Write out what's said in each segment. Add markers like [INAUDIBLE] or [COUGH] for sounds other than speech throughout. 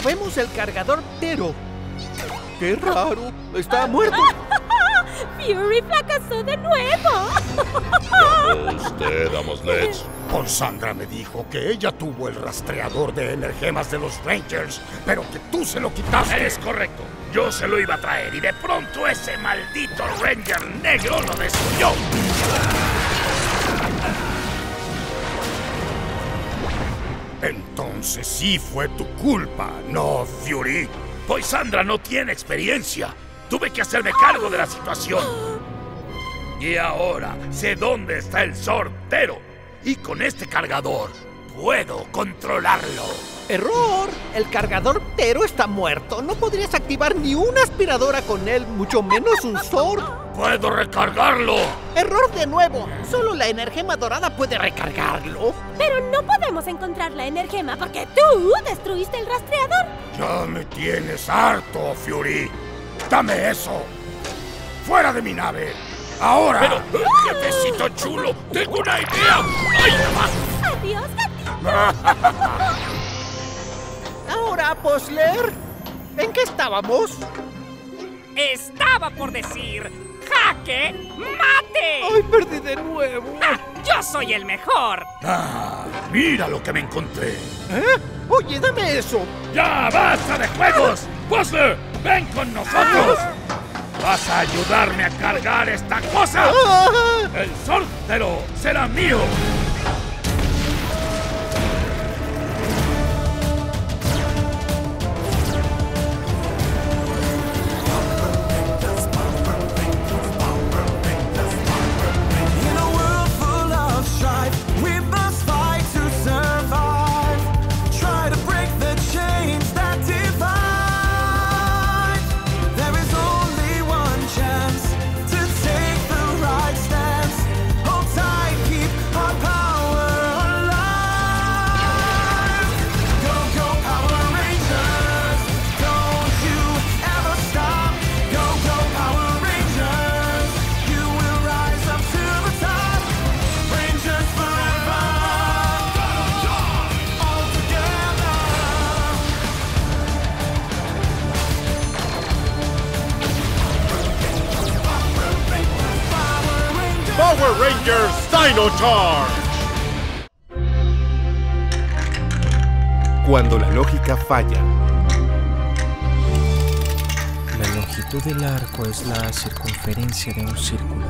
Probemos el cargador Tero. ¡Qué raro! ¡Está muerto! [LAUGHS] ¡Fury fracasó de nuevo! Usted, Amos Ledge. Sandra me dijo que ella tuvo el rastreador de energemas de los Rangers, pero que tú se lo quitaste. Es correcto. Yo se lo iba a traer y de pronto ese maldito Ranger negro lo destruyó. Entonces sí fue tu culpa, ¿no, Fury? Pues Sandra no tiene experiencia. Tuve que hacerme cargo de la situación. Y ahora sé dónde está el sortero. Y con este cargador puedo controlarlo. ¡Error! El cargador Tero está muerto. No podrías activar ni una aspiradora con él, mucho menos un Sword. ¡Puedo recargarlo! ¡Error de nuevo! Solo la energema dorada puede recargarlo. Pero no podemos encontrar la energema porque tú destruiste el rastreador. Ya me tienes harto, Fury. ¡Dame eso! ¡Fuera de mi nave! ¡Ahora! Pero, jefecito chulo, tengo una idea. ¡Ay, más! ¡Adiós, gatito! [LAUGHS] Ahora, Posler, ¿en qué estábamos? Estaba por decir, jaque, mate. ¡Ay, perdí de nuevo! ¡Ah! Yo soy el mejor. Ah, mira lo que me encontré. ¿Eh? Oye, dame eso. ¡Ya basta de juegos! ¡Puzzle, ven con nosotros! ¿Vas a ayudarme a cargar esta cosa? Ah. ¡El sortero será mío! Charge. Cuando la lógica falla, La longitud del arco es la circunferencia de un círculo.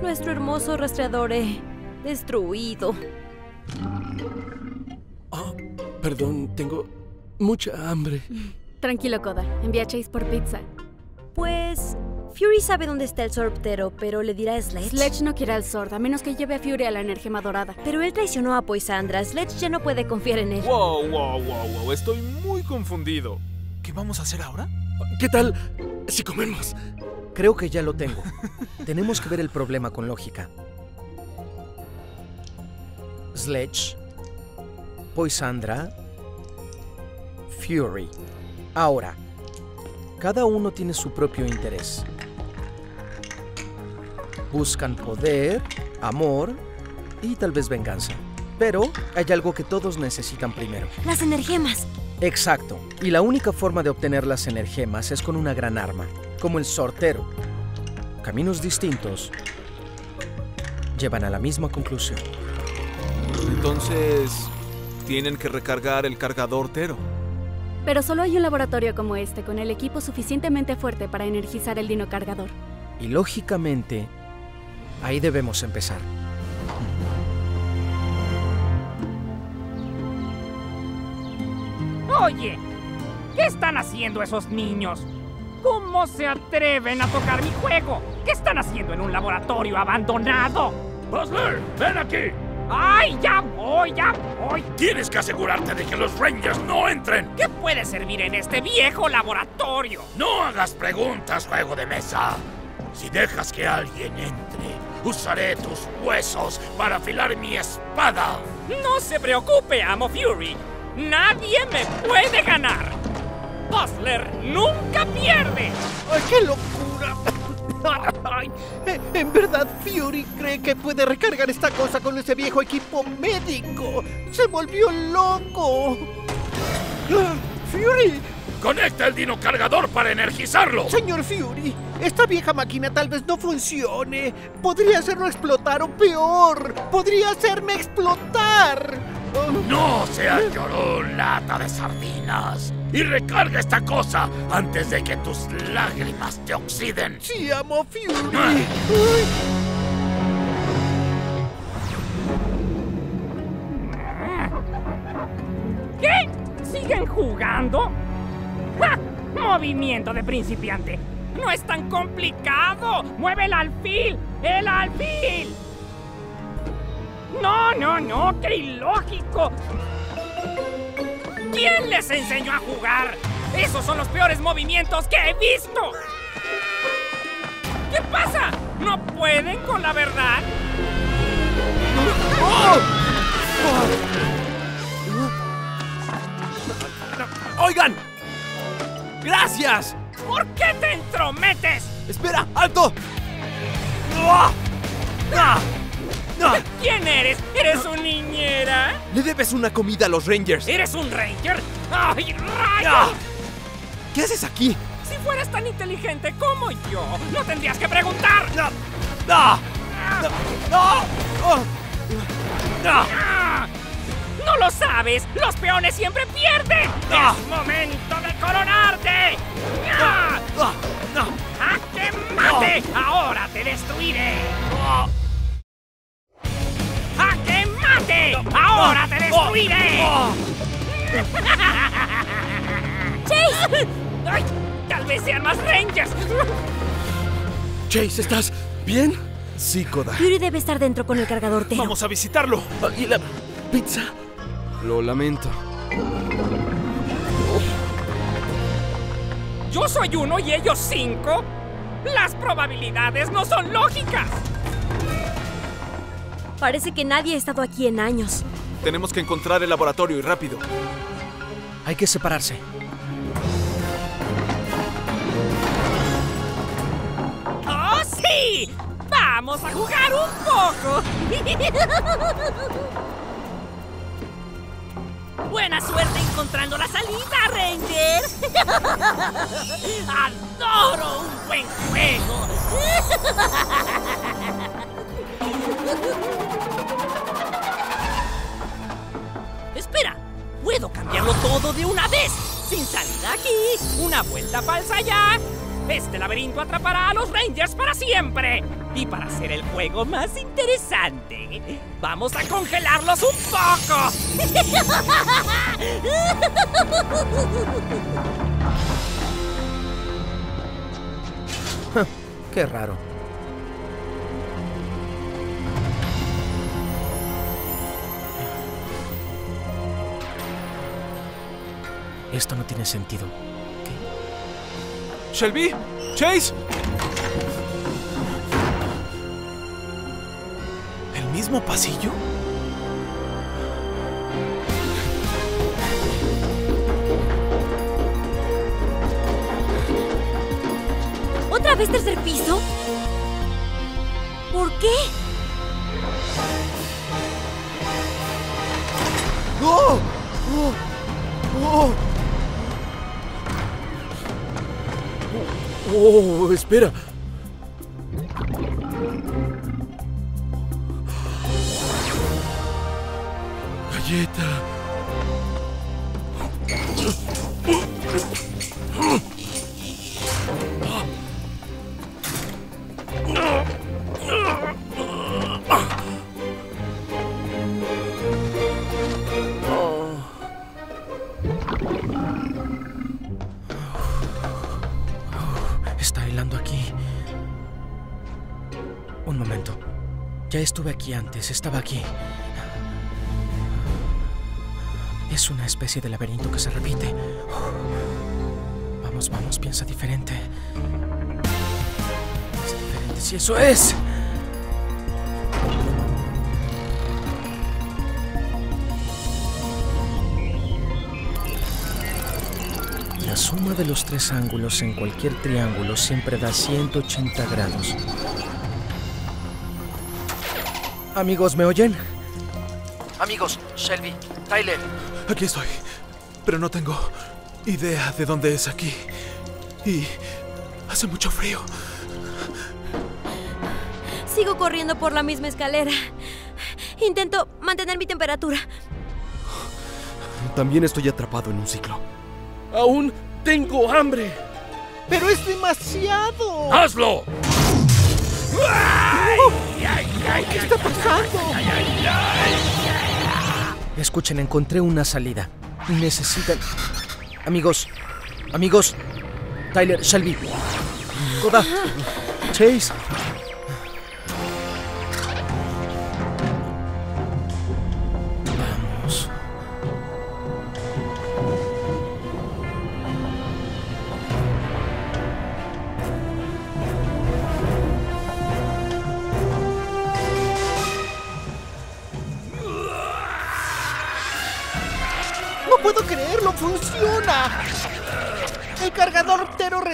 Nuestro hermoso rastreador eh, destruido. Perdón, tengo mucha hambre. Tranquilo, Koda. Envía a Chase por pizza. Pues Fury sabe dónde está el sortero, pero le dirá a Sledge. Sledge no quiere al Sword, a menos que lleve a Fury a la energema dorada. Pero él traicionó a Poisandra. Sledge ya no puede confiar en él. Wow, wow, wow, wow. Estoy muy confundido. ¿Qué vamos a hacer ahora? ¿Qué tal si comemos? Creo que ya lo tengo. [LAUGHS] Tenemos que ver el problema con lógica. Sledge, Poisandra, Fury. Ahora, cada uno tiene su propio interés. Buscan poder, amor y tal vez venganza. Pero hay algo que todos necesitan primero. Las energemas. Exacto. Y la única forma de obtener las energemas es con una gran arma, como el sortero. Caminos distintos llevan a la misma conclusión. Entonces, tienen que recargar el cargador Tero. Pero solo hay un laboratorio como este con el equipo suficientemente fuerte para energizar el dino cargador. Y lógicamente, ahí debemos empezar. Oye, ¿qué están haciendo esos niños? ¿Cómo se atreven a tocar mi juego? ¿Qué están haciendo en un laboratorio abandonado? ¡Puzzler, ven aquí! ¡Ay, ya voy, ya voy! Tienes que asegurarte de que los Rangers no entren. ¿Qué puede servir en este viejo laboratorio? No hagas preguntas, juego de mesa. Si dejas que alguien entre, usaré tus huesos para afilar mi espada. No se preocupe, Amo Fury. Nadie me puede ganar. Puzzler nunca pierde. ¡Ay, qué locura! Ay, eh, En verdad, Fury cree que puede recargar esta cosa con ese viejo equipo médico. ¡Se volvió loco! [GASPS] ¡Fury! ¡Conecta el dino cargador para energizarlo! Señor Fury, esta vieja máquina tal vez no funcione. Podría hacerlo explotar o peor. Podría hacerme explotar. ¡No seas llorón, lata de sardinas! Y recarga esta cosa antes de que tus lágrimas te oxiden. Sí, amo Fury. Ah. Ay. ¿Qué? ¿Siguen jugando? ¡Ja! Movimiento de principiante. No es tan complicado. Mueve el alfil. El alfil. No, no, no. Qué ilógico. ¿Quién les enseñó a jugar? Esos son los peores movimientos que he visto. ¿Qué pasa? ¿No pueden con la verdad? ¡Oigan! ¡Gracias! ¿Por qué te entrometes? ¡Espera! ¡Alto! ¡Ah! ¡Ah! ¿Quién eres? ¿Eres un niñera? Le debes una comida a los Rangers. ¿Eres un ranger? ¡Ay, rayos! ¿Qué haces aquí? Si fueras tan inteligente como yo, no tendrías que preguntar. ¡Ah! ¡Ah! ¡Ah! ¡Ah! ¡Ah! ¿No lo sabes? ¡Los peones siempre pierden! ¡Es momento de coronarte! ¡Ah! ¡Ah! ¡A que mate! ¡Ahora te destruiré! ¡Ah! ¡Ahora te destruiré! ¡Chase! ¡Ay! ¡Tal vez sean más rangers! Chase, ¿estás bien? Sí, Koda. Fury debe estar dentro con el cargador Tero. Vamos a visitarlo. ¿Y la pizza? Lo lamento. ¿Yo soy uno y ellos cinco? Las probabilidades no son lógicas. Parece que nadie ha estado aquí en años. Tenemos que encontrar el laboratorio y rápido. Hay que separarse. ¡Oh, sí! ¡Vamos a jugar un poco! [LAUGHS] Buena suerte encontrando la salida, Ranger. [LAUGHS] Adoro un buen juego. Falsa allá. Este laberinto atrapará a los Rangers para siempre. Y para hacer el juego más interesante, vamos a congelarlos un poco. [LAUGHS] Qué raro. Esto no tiene sentido. Shelby, Chase. ¿El mismo pasillo? ¿Otra vez tercer piso? ¿Por qué? ¡Oh! ¡Oh! ¡Oh! ¡Oh! Espera. Galleta. Estuve aquí antes, estaba aquí. Es una especie de laberinto que se repite. Vamos, vamos, piensa diferente. Es diferente, si eso es. Dios suma de los tres ángulos en cualquier triángulo siempre da 180 grados. Amigos, ¿me oyen? Amigos, Shelby, Tyler. Aquí estoy. Pero no tengo idea de dónde es aquí. Y hace mucho frío. Sigo corriendo por la misma escalera. Intento mantener mi temperatura. También estoy atrapado en un ciclo. Aún tengo hambre. Pero es demasiado. ¡Hazlo! Escuchen, encontré una salida. Necesitan... Amigos, amigos. Tyler, Shelby. Koda. Chase.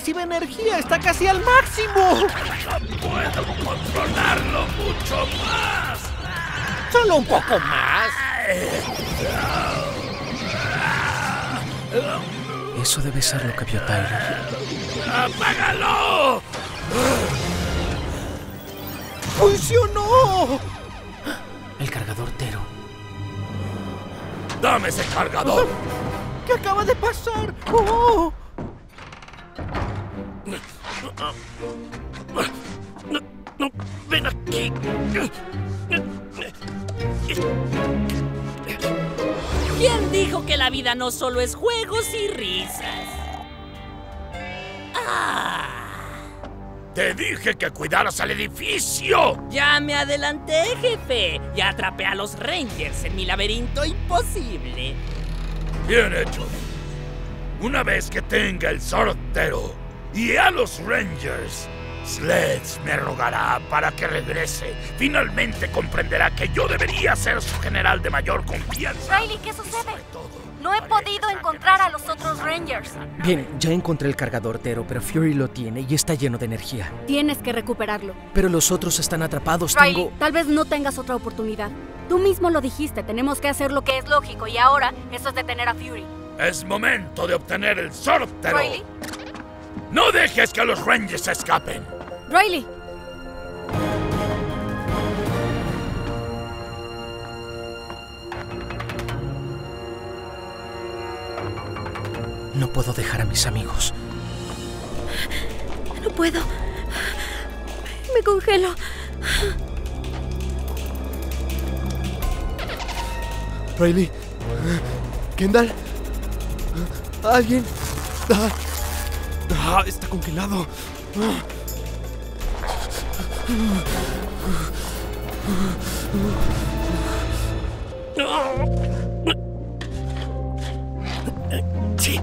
Recibe energía, está casi al máximo. Puedo controlarlo mucho más. Solo un poco más. Eso debe ser lo que vio Tyler. ¡Apágalo! ¡Funcionó! El cargador Tero. ¡Dame ese cargador! ¿Qué acaba de pasar? ¡Oh! No, ven aquí. ¿Quién dijo que la vida no solo es juegos y risas? Ah, Te dije que cuidaras al edificio. ya me adelanté, jefe. Ya atrapé a los Rangers en mi laberinto imposible. Bien hecho. Una vez que tenga el sortero y a los Rangers, Sledge me rogará para que regrese. Finalmente comprenderá que yo debería ser su general de mayor confianza. Riley, ¿qué sucede? No he podido encontrar a los otros Rangers. Bien, ya encontré el cargador Tero, pero Fury lo tiene y está lleno de energía. Tienes que recuperarlo. Pero los otros están atrapados. Riley, Tengo... tal vez no tengas otra oportunidad. Tú mismo lo dijiste, tenemos que hacer lo que es lógico y ahora eso es detener a Fury. Es momento de obtener el sortero. Riley. No dejes que los Rangers se escapen. Riley, No puedo dejar a mis amigos. No puedo. Me congelo. Riley. Kendall. ¿Alguien? Ah, está congelado. Sí.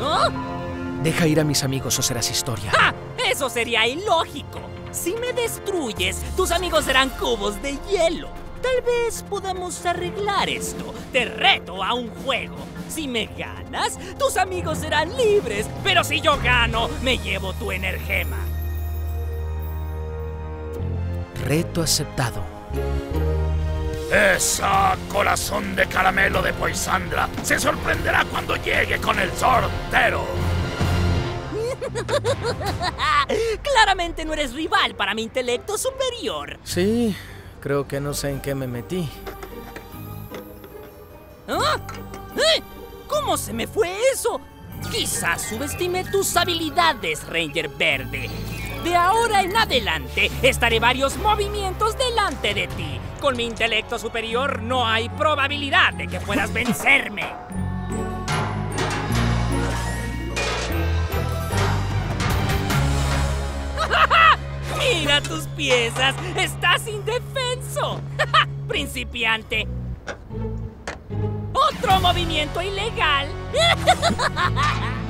¿Ah? Deja ir a mis amigos o serás historia. ¡Ah! Eso sería ilógico. Si me destruyes, tus amigos serán cubos de hielo. Tal vez podamos arreglar esto. Te reto a un juego. Si me ganas, tus amigos serán libres. Pero si yo gano, me llevo tu energema. Reto aceptado. Esa corazón de caramelo de Poisandra se sorprenderá cuando llegue con el sortero. [LAUGHS] Claramente no eres rival para mi intelecto superior. Sí, creo que no sé en qué me metí. ¿Ah? ¿Eh? ¿Cómo se me fue eso? Quizás subestimé tus habilidades, Ranger Verde. De ahora en adelante estaré varios movimientos delante de ti. Con mi intelecto superior no hay probabilidad de que puedas vencerme. Mira tus piezas, estás indefenso. [LAUGHS] Principiante. Otro movimiento ilegal. [LAUGHS]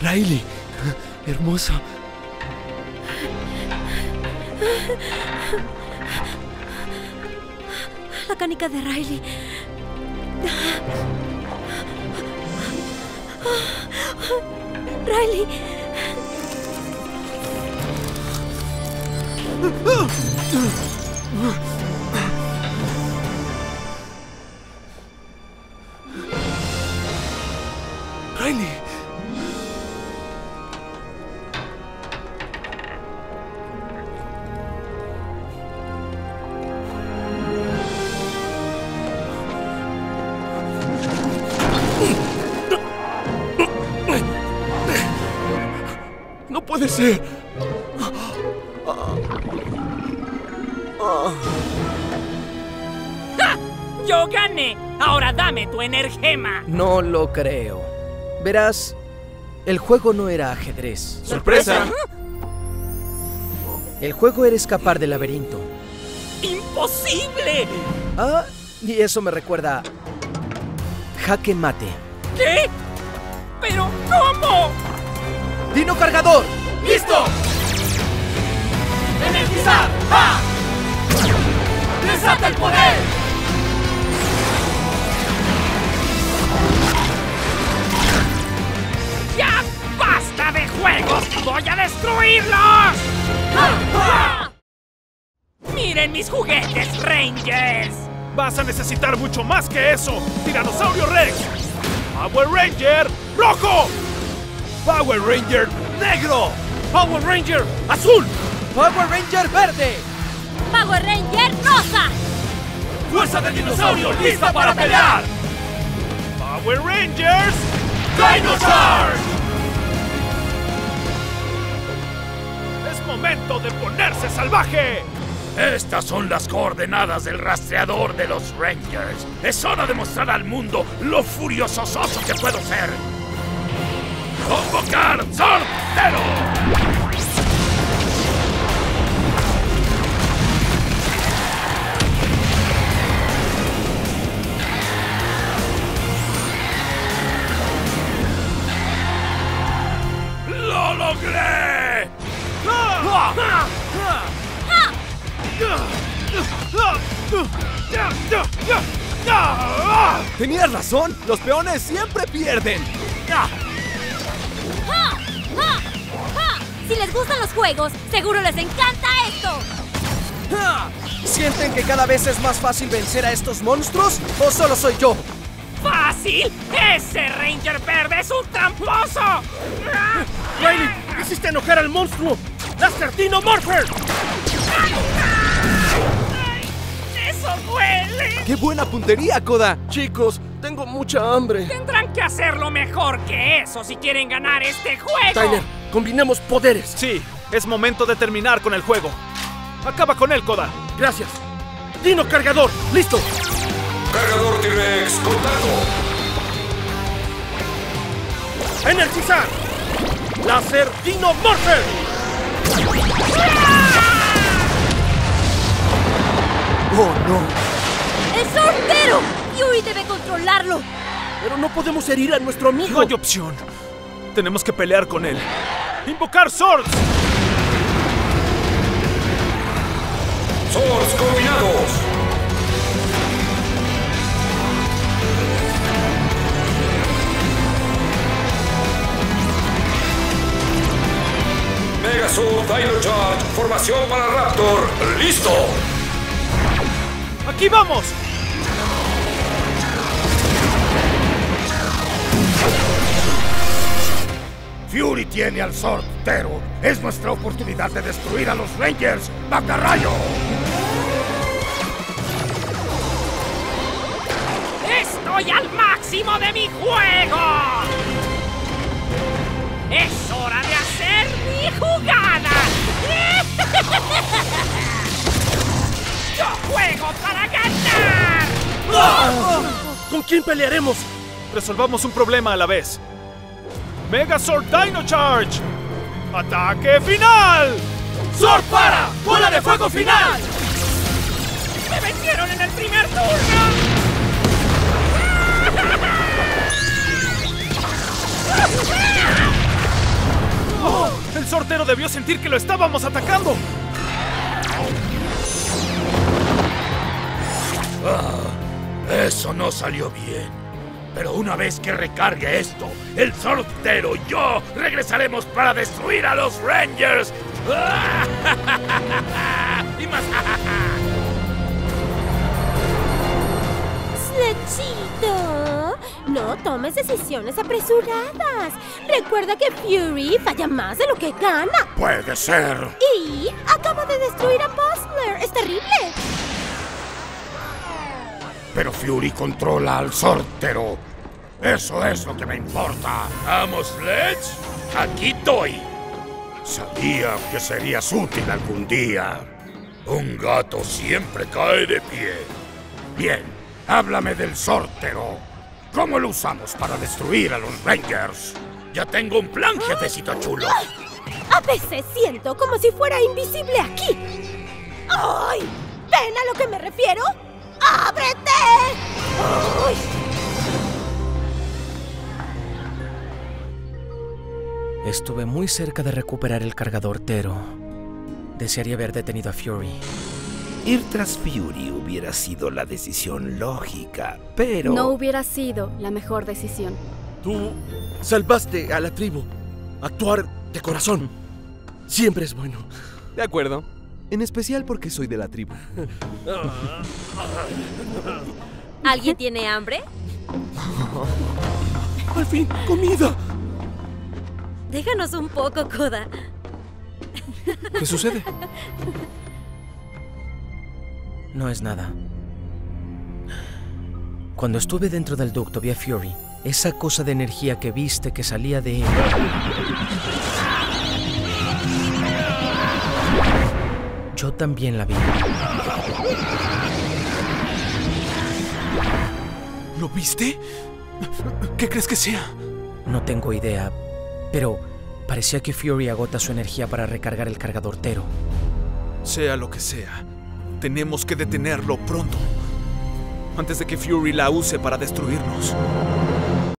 Riley, hermoso. La canica de Riley. Riley. Riley. Ser. ¡Ja! ¡Yo gané! Ahora dame tu energema. No lo creo. Verás, el juego no era ajedrez. ¡Sorpresa! El juego era escapar del laberinto. ¡Imposible! Ah, y eso me recuerda... Jaque mate. ¿Qué? ¿Pero cómo? ¡Dino cargador! ¡Listo! ¡Energizar! ¡Va! ¡Desata el poder! ¡Ya basta de juegos! ¡Voy a destruirlos! ¡Miren mis juguetes, Rangers! Vas a necesitar mucho más que eso. Tiranosaurio Rex. Power Ranger rojo. Power Ranger negro. Power Ranger azul. ¡Power Ranger verde! ¡Power Ranger rosa! ¡Fuerza de dinosaurio lista para pelear! Power Rangers ¡Dino Charge! Es momento de ponerse salvaje. Estas son las coordenadas del rastreador de los Rangers. Es hora de mostrar al mundo lo furiososo que puedo ser. ¡Convocar Sortero! Tenías razón, los peones siempre pierden. Si les gustan los juegos, seguro les encanta esto. ¿Sienten que cada vez es más fácil vencer a estos monstruos? ¿O solo soy yo? ¡Fácil! ¡Ese Ranger verde es un tramposo! ¡Riley! ¡Hiciste enojar al monstruo! ¡Laster Dino Morpher! ¡Eso duele! ¡Qué buena puntería, Koda! Chicos, tengo mucha hambre. Tendrán que hacerlo mejor que eso si quieren ganar este juego. Tyler, combinemos poderes. Sí, es momento de terminar con el juego. Acaba con él, Koda. Gracias. Dino cargador, listo. Cargador T-Rex, contacto. Energizar. Láser Dino Morpher. ¡Oh, no! ¡El sortero! Yuri debe controlarlo. Pero no podemos herir a nuestro amigo. No hay opción. Tenemos que pelear con él. ¡Invocar Swords! Swords combinados. Megazord Dino Charge, formación para Raptor, listo. ¡Aquí vamos! Fury tiene al sortero. Es nuestra oportunidad de destruir a los Rangers. ¡Macarrayo! ¡Estoy al máximo de mi juego! ¡Es hora de jugada! [LAUGHS] ¡Yo juego para ganar! ¿Con quién pelearemos? Resolvamos un problema a la vez. Megazord Dino Charge. ¡Ataque final! ¡Zord para! ¡Bola de fuego final! ¡Me vencieron en el primer turno! [LAUGHS] Oh! Debió sentir que lo estábamos atacando. Ah, eso no salió bien. Pero una vez que recargue esto, el sortero y yo regresaremos para destruir a los Rangers. [LAUGHS] y tomes decisiones apresuradas. Recuerda que Fury falla más de lo que gana. Puede ser. Y acaba de destruir a Buzler. Es terrible. Pero Fury controla al sortero. Eso es lo que me importa. Vamos, Sledge. Aquí estoy. Sabía que serías útil algún día. Un gato siempre cae de pie. Bien, háblame del sortero. ¿Cómo lo usamos para destruir a los Rangers? Ya tengo un plan, jefecito chulo. A veces siento como si fuera invisible aquí. ¡Ay! ¿Ven a lo que me refiero? ¡Ábrete! ¡Ay! Estuve muy cerca de recuperar el cargador Tero. Desearía haber detenido a Fury. Ir tras Fury hubiera sido la decisión lógica, pero... No hubiera sido la mejor decisión. Tú salvaste a la tribu. Actuar de corazón. Siempre es bueno. De acuerdo. En especial porque soy de la tribu. ¿Alguien tiene hambre? [LAUGHS] Al fin, comida. Déjanos un poco, Koda. ¿Qué sucede? No es nada. Cuando estuve dentro del ducto vi a Fury, esa cosa de energía que viste que salía de él. Yo también la vi. ¿Lo viste? ¿Qué crees que sea? No tengo idea, pero parecía que Fury agota su energía para recargar el cargador Tero. Sea lo que sea, tenemos que detenerlo pronto. Antes de que Fury la use para destruirnos.